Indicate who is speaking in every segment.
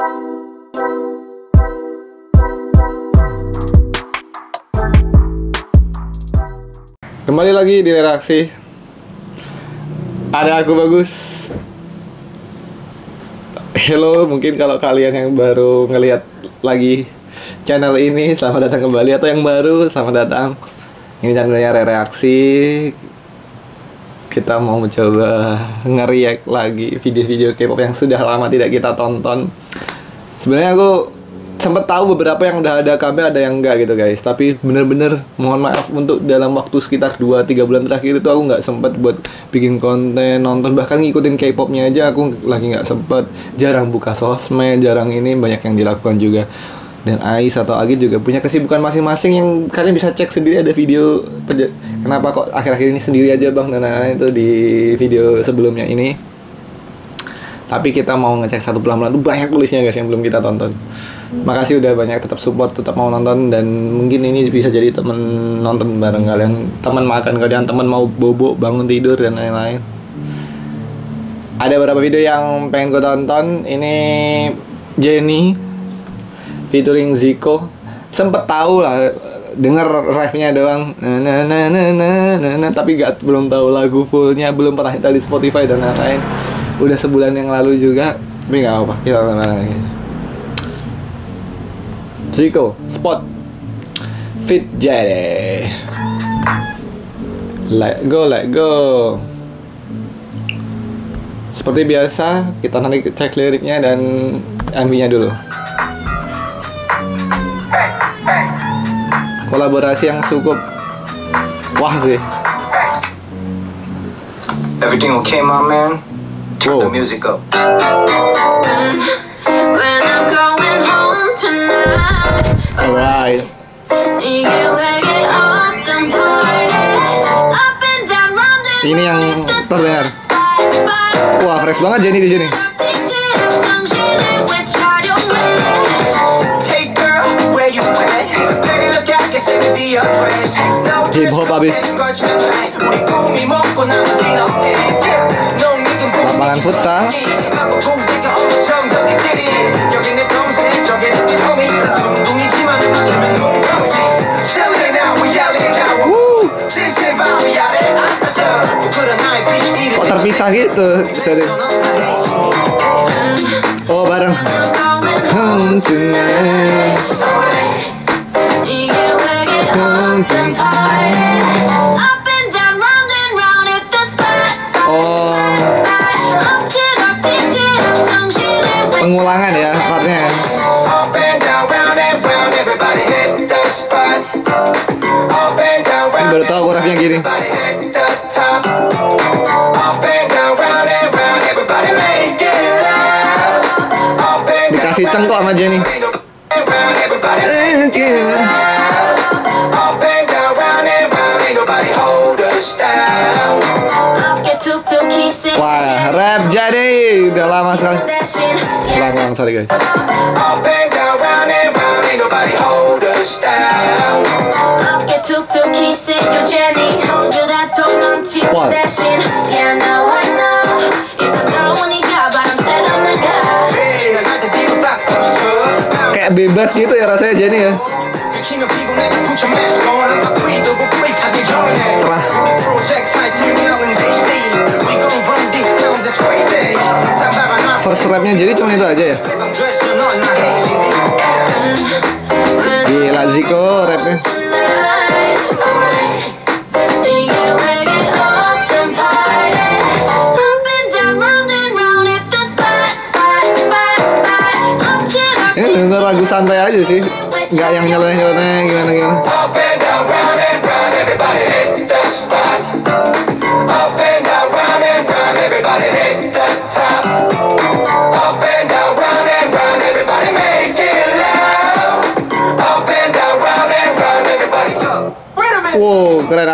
Speaker 1: Kembali lagi di reaksi Ada aku bagus. Hello, mungkin kalau kalian yang baru ngelihat lagi channel ini Selamat datang kembali. Atau yang baru, selamat datang. Ini channelnya Re Reaksi Kita mau mencoba nge-react lagi video-video K-pop yang sudah lama tidak kita tonton. Sebenarnya aku sempet tahu beberapa yang udah ada KB ada yang enggak gitu guys. Tapi bener-bener mohon maaf untuk dalam waktu sekitar 2-3 bulan terakhir itu aku nggak sempet buat bikin konten nonton. Bahkan ngikutin K-popnya aja aku lagi nggak sempet. Jarang buka sosmed jarang ini banyak yang dilakukan juga dan Ais atau Agi juga punya kesibukan masing-masing yang kalian bisa cek sendiri ada video kenapa kok akhir-akhir ini sendiri aja bang dan lain-lain itu di video sebelumnya ini. Tapi kita mau ngecek satu pelan-pelan. Banyak tulisnya guys yang belum kita tonton. Makasih udah banyak tetap support tetap mau nonton dan mungkin ini bisa jadi temen nonton bareng kalian. Teman makan kalian teman mau bobo bangun tidur dan lain-lain. Ada beberapa video yang pengen gue tonton. Ini Jenny featuring Zico. Sempet tahu lah denger ref-nya doang. Nah, nah, nah, nah, nah, nah, tapi gak belum tahu lagu fullnya belum pernah install di Spotify dan lain-lain. Udah sebulan yang lalu juga tapi nggak apa kita lagi Zico Spot. Fit Jade Let go, let go. Seperti biasa, kita nanti cek liriknya dan MV-nya dulu kolaborasi yang cukup wah sih
Speaker 2: Everything okay, my man? Turn the music up.
Speaker 1: Alright. Ini yang terdengar. Wah, fresh banget Jenny di sini. J-pop abis lapangan futsal Kok terpisah gitu? Sorry. Oh bareng.
Speaker 3: Hmm,
Speaker 1: Oh. Pengulangan ya partnya. Baru tahu kurangnya gini. Dikasih cengkok sama Jenny.
Speaker 3: Thank you.
Speaker 1: Wah, rap jadi udah lama sekali. Ulang, ulang, sorry guys. Spot. Kayak bebas gitu ya rasanya Jenny ya. Cerah. proses rapnya jadi cuma itu aja ya? Gila Ziko rapnya. Ini bener lagu santai aja sih. Nggak yang nyeleneh nyeleneh
Speaker 2: gimana gimana on, get it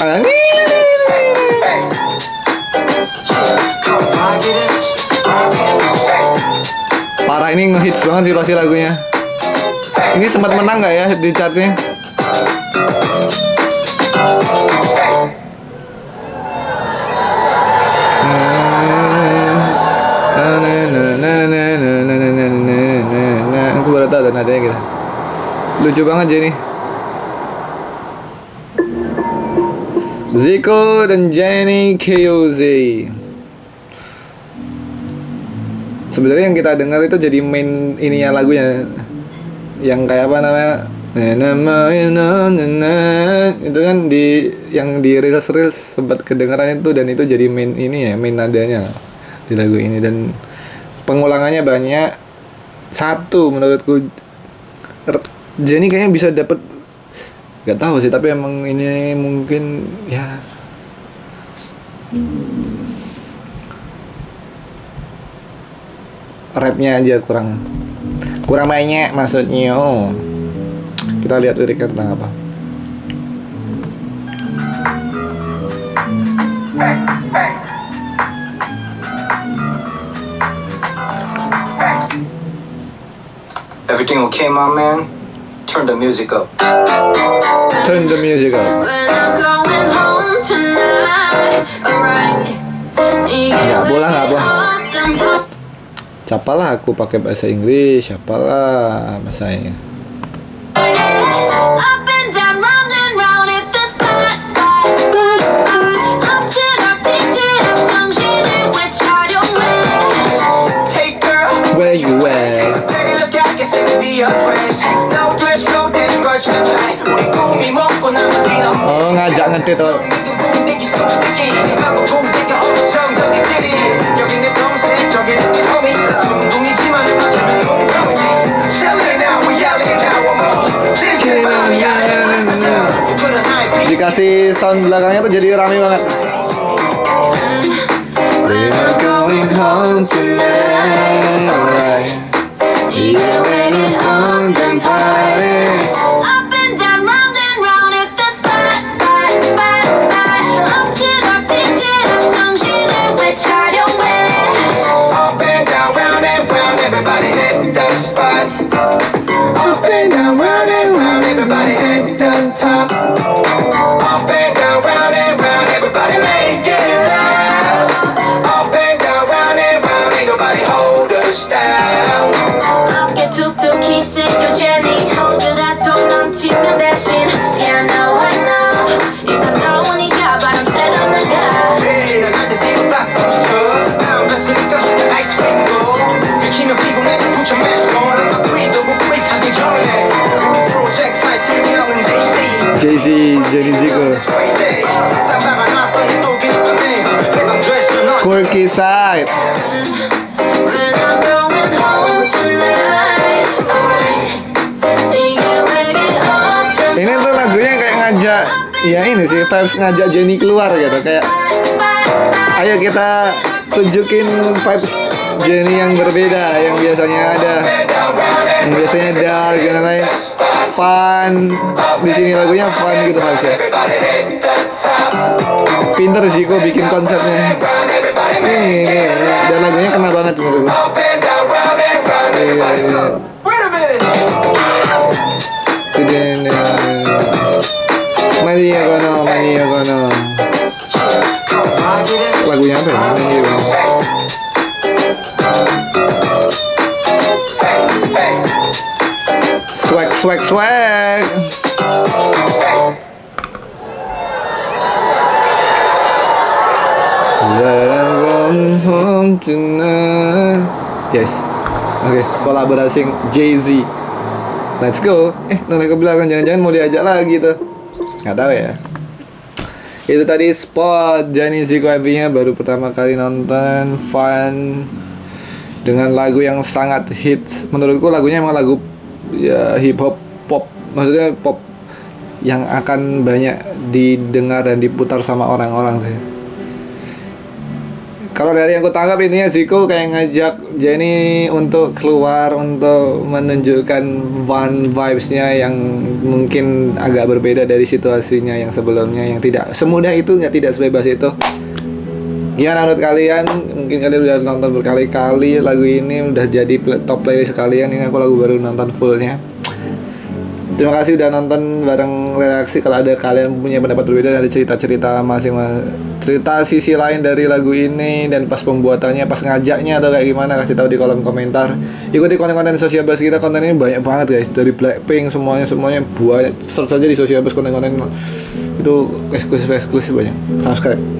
Speaker 2: Hey.
Speaker 1: Parah ini ngehits banget sih pasti lagunya. Ini sempat menang nggak ya di chartnya? Lucu banget Jenny. Zico dan Jenny KOZ sebenarnya yang kita dengar itu jadi main ininya lagunya. Yang kayak apa namanya? Itu kan di yang di reels reels sempat kedengaran itu dan itu jadi main ini ya main nadanya di lagu ini. Dan pengulangannya banyak. Satu menurutku Jenny kayaknya bisa dapat nggak tahu sih tapi emang ini mungkin ya rapnya aja kurang kurang banyak maksudnya oh. kita lihat liriknya tentang apa
Speaker 4: Everything okay, my man? Turn the music up.
Speaker 1: turn the music up. Nggak boleh, nggak boleh. Siapalah aku pakai bahasa Inggris, siapalah bahasanya.
Speaker 4: Knife in
Speaker 1: Dikasih sound belakangnya tuh jadi rame banget.
Speaker 3: I'm going home tonight,
Speaker 4: everybody hit the top.
Speaker 1: Ini tuh lagunya kayak ngajak, ya ini sih vibes ngajak Jenny keluar gitu kayak ayo kita tunjukin vibes Jenny yang berbeda yang biasanya ada yang biasanya dark dan lain fun di sini lagunya fun gitu vibesnya pinter sih kok bikin konsepnya ini, dan lagunya kena banget menurut gue Iya, iya.
Speaker 4: stop. Wait a minute.
Speaker 1: Ini, ini, ini. Mania kono, mania kono. Lagunya apa ya? Mania kono. Swag, swag. Yes. Oke, kolaborasi Jay Z. Let's go. Eh, noleh ke belakang jangan-jangan mau diajak lagi tuh. Nggak tahu ya. Itu tadi spot Jani Zico MP-nya baru pertama kali nonton fun dengan lagu yang sangat hits. Menurutku lagunya emang lagu ya hip hop pop, maksudnya pop yang akan banyak didengar dan diputar sama orang-orang sih. Kalau dari yang ku tangkap ini ya Ziko kayak ngajak Jenny untuk keluar untuk menunjukkan fun vibes-nya yang mungkin agak berbeda dari situasinya yang sebelumnya yang tidak semudah itu nggak tidak sebebas itu. Gimana menurut kalian? Mungkin kalian udah nonton berkali-kali lagu ini udah jadi top playlist kalian ini aku lagu baru nonton fullnya. Terima kasih udah nonton bareng reaksi. Kalau ada kalian punya pendapat berbeda dari cerita-cerita masing-masing, cerita sisi lain dari lagu ini dan pas pembuatannya, pas ngajaknya atau kayak gimana kasih tahu di kolom komentar. Ikuti konten-konten sosial bus kita. Konten ini banyak banget guys. Dari Blackpink semuanya semuanya banyak. Search aja di sosial bus konten-konten itu eksklusif eksklusif banyak. Subscribe.